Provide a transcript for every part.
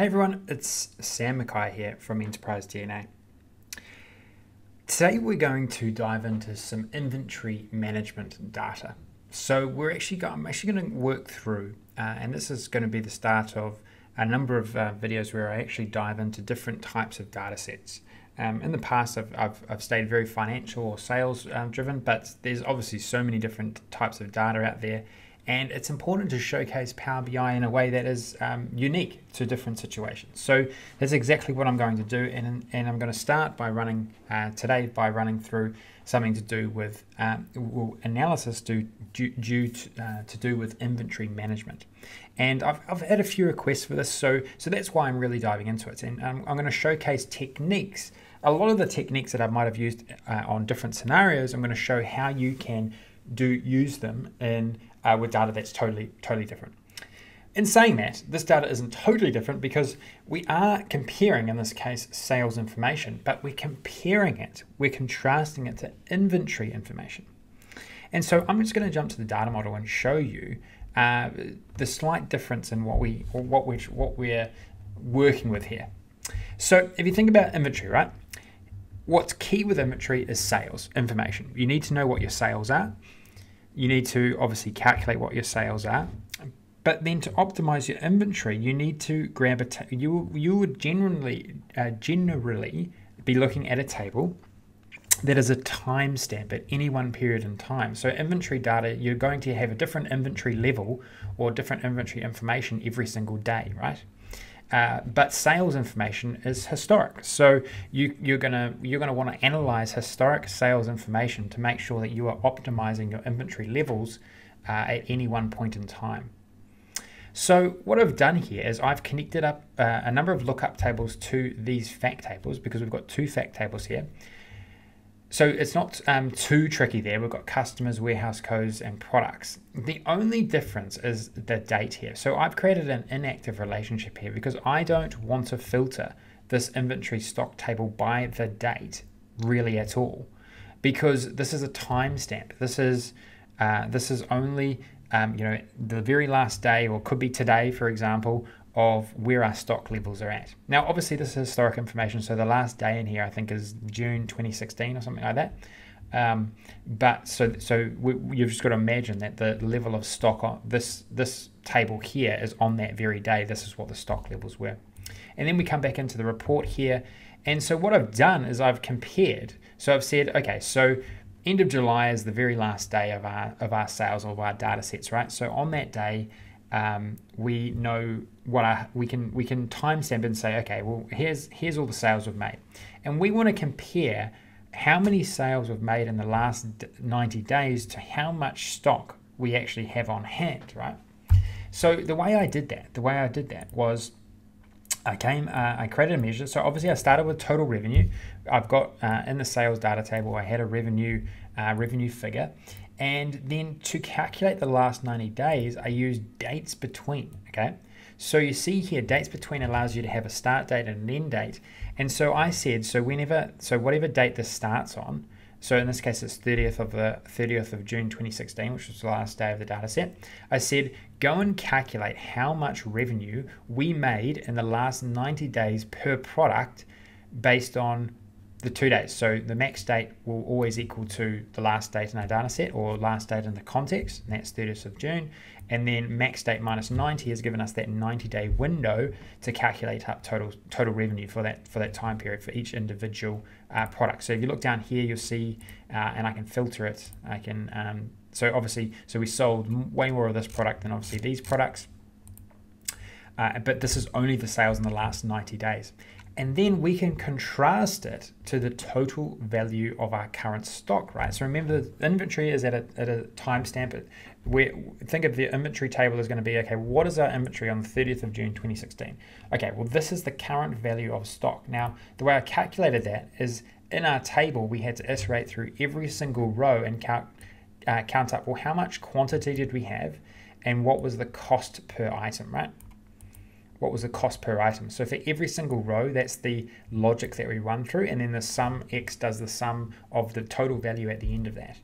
Hey everyone, it's Sam McKay here from Enterprise DNA. Today we're going to dive into some inventory management data. So we're actually going, I'm actually going to work through, uh, and this is going to be the start of a number of uh, videos where I actually dive into different types of data sets. Um, in the past, I've, I've, I've, stayed very financial or sales uh, driven, but there's obviously so many different types of data out there and it's important to showcase Power BI in a way that is um, unique to different situations. So that's exactly what I'm going to do, and, and I'm going to start by running uh, today by running through something to do with um, analysis due, due, due to, uh, to, do with inventory management. And I've, I've had a few requests for this, so so that's why I'm really diving into it. And um, I'm going to showcase techniques. A lot of the techniques that I might have used uh, on different scenarios, I'm going to show how you can do use them in uh, with data that's totally totally different. In saying that, this data isn't totally different because we are comparing, in this case, sales information, but we're comparing it, we're contrasting it to inventory information. And so I'm just going to jump to the data model and show you uh, the slight difference in what we what we what we're working with here. So if you think about inventory, right? What's key with inventory is sales information. You need to know what your sales are you need to obviously calculate what your sales are. But then to optimize your inventory, you need to grab a. Ta- you you would generally uh, generally be looking at a table that is a timestamp at any one period in time. So inventory data, you're going to have a different inventory level or different inventory information every single day, right? Uh, but sales information is historic. So you, you're gonna you're gonna want to analyze historic sales information to make sure that you are optimizing your inventory levels uh, at any one point in time. So what I've done here is I've connected up uh, a number of lookup tables to these fact tables because we've got two fact tables here. So it's not um, too tricky there. We've got customers, warehouse codes, and products. The only difference is the date here. So I've created an inactive relationship here because I don't want to filter this inventory stock table by the date really at all because this is a timestamp. This is uh, this is only um, you know the very last day or could be today, for example, of where our stock levels are at. Now, obviously, this is historic information, so the last day in here I think is June 2016 or something like that. Um, but so so we, you've just got to imagine that the level of stock on this this table here is on that very day. This is what the stock levels were, and then we come back into the report here. And so what I've done is I've compared. So I've said, okay, so end of July is the very last day of our of our sales of our data sets, right? So on that day um, we know what our, we can we can timestamp and say, okay, well here's here's all the sales we've made, and we want to compare how many sales we've made in the last 90 days to how much stock we actually have on hand, right? So the way I did that, the way I did that was I came, uh, I created a measure. So obviously I started with total revenue. I've got uh, in the sales data table, I had a revenue uh, revenue figure, and then to calculate the last 90 days, I use dates between, okay? So you see here, dates between allows you to have a start date and an end date. And so I said, so whenever, so whatever date this starts on, so in this case, it's 30th of the 30th of June 2016, which was the last day of the data set. I said, go and calculate how much revenue we made in the last 90 days per product based on the two dates. So the max date will always equal to the last date in our data set or last date in the context, and that's 30th of June. And then max date minus 90 has given us that 90 day window to calculate up total total revenue for that for that time period for each individual uh, product. So if you look down here, you'll see, uh, and I can filter it. I can um, so obviously so we sold way more of this product than obviously these products. Uh, but this is only the sales in the last 90 days and then we can contrast it to the total value of our current stock, right? So remember, the inventory is at a, at a timestamp. We think of the inventory table as going to be okay. What is our inventory on the 30th of June 2016? Okay, well this is the current value of stock. Now the way I calculated that is in our table we had to iterate through every single row and count uh, count up. Well, how much quantity did we have, and what was the cost per item, right? What was the cost per item. So for every single row, that's the logic that we run through, and then the SUMX does the sum of the total value at the end of that.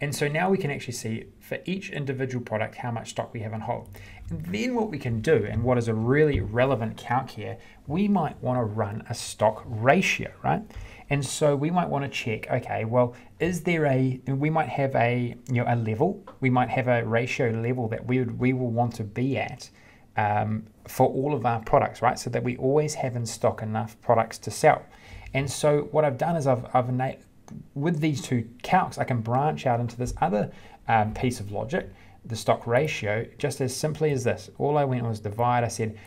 And so now we can actually see for each individual product how much stock we have on hold. And then what we can do, and what is a really relevant count here, we might want to run a stock ratio, right? And so we might want to check, okay, well, is there a, we might have a, you know, a level, we might have a ratio level that we would, we will want to be at um, for all of our products, right? So that we always have in stock enough products to sell. And so what I've done is I've, I've with these two calcs, I can branch out into this other um, piece of logic, the stock ratio, just as simply as this. All I went was divide, I said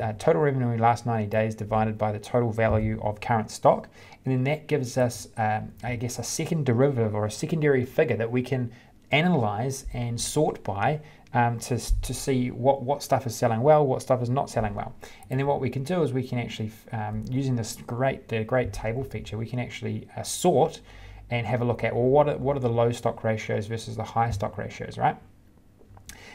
uh, total revenue last 90 days divided by the total value of current stock. And then that gives us, um, I guess, a second derivative or a secondary figure that we can analyze and sort by um, to, to see what, what stuff is selling well, what stuff is not selling well. And then what we can do is we can actually, um, using this great, the great table feature, we can actually uh, sort and have a look at, well, what are, what are the low stock ratios versus the high stock ratios, right?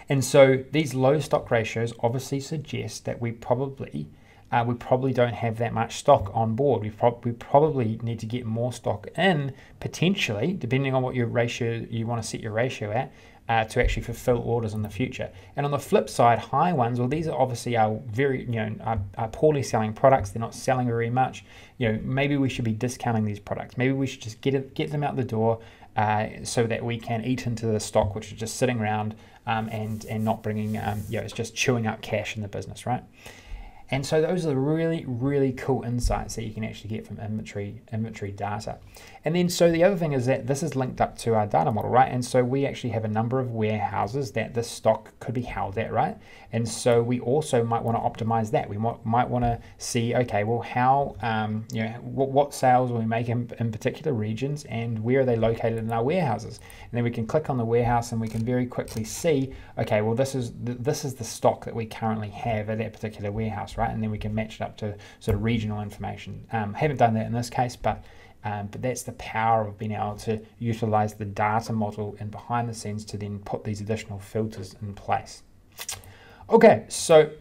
And so these low stock ratios obviously suggest that we probably uh, we probably don't have that much stock on board. We, pro- we probably need to get more stock in, potentially, depending on what your ratio you want to set your ratio at, uh, to actually fulfill orders in the future. And on the flip side, high ones, well, these are obviously our very, you know, are, are poorly selling products. They're not selling very much. You know, maybe we should be discounting these products. Maybe we should just get it, get them out the door uh, so that we can eat into the stock, which is just sitting around um, and and not bringing, um, you know, it's just chewing up cash in the business, right? And so those are the really, really cool insights that you can actually get from inventory inventory data. And then so the other thing is that this is linked up to our data model, right? And so we actually have a number of warehouses that this stock could be held at, right? And so we also might want to optimize that. We might, want to see, okay, well, how, um, you know, what, what sales will we make in, in particular regions and where are they located in our warehouses? And then we can click on the warehouse and we can very quickly see, okay, well, this is the, this is the stock that we currently have at that particular warehouse, right? And then we can match it up to sort of regional information. Um, haven't done that in this case, but um, but that's the power of being able to utilize the data model and behind the scenes to then put these additional filters in place. Okay, so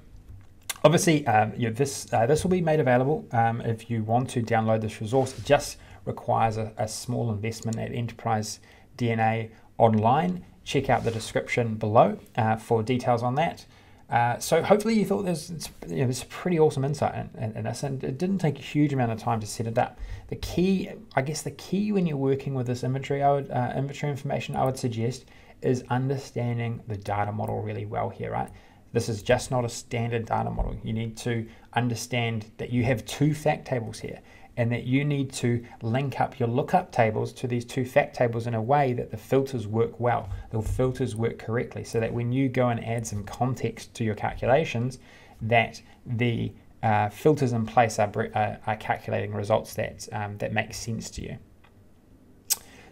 obviously um, you know, this uh, this will be made available um, if you want to download this resource. It just requires a, a small investment at Enterprise DNA Online. Check out the description below uh, for details on that. Uh, so hopefully you thought there's you know, there's a pretty awesome insight in, in, in, this, and it didn't take a huge amount of time to set it up. The key, I guess, the key when you're working with this inventory, I would, uh, inventory information, I would suggest is understanding the data model really well here, right? This is just not a standard data model. You need to understand that you have two fact tables here and that you need to link up your lookup tables to these two fact tables in a way that the filters work well, the filters work correctly, so that when you go and add some context to your calculations, that the uh, filters in place are, are, are, calculating results that um, that make sense to you.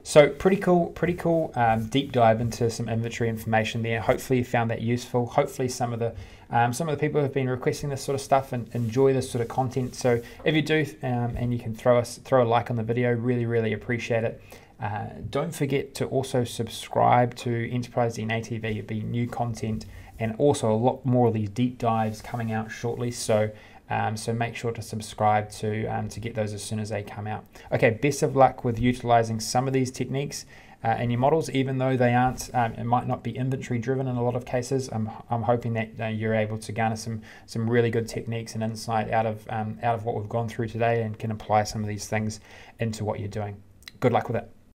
So pretty cool, pretty cool um, deep dive into some inventory information there. Hopefully you found that useful. Hopefully some of the um, some of the people have been requesting this sort of stuff and enjoy this sort of content. So if you do, um, and you can throw us throw a like on the video, really really appreciate it. Uh, don't forget to also subscribe to Enterprise DNA TV. It'll be new content and also a lot more of these deep dives coming out shortly. So um, so make sure to subscribe to, um, to get those as soon as they come out. Okay, best of luck with utilizing some of these techniques uh, in your models, even though they aren't, um, it might not be inventory driven in a lot of cases. I'm, I'm hoping that uh, you're able to garner some, some really good techniques and insight out of, um, out of what we've gone through today and can apply some of these things into what you're doing. Good luck with it.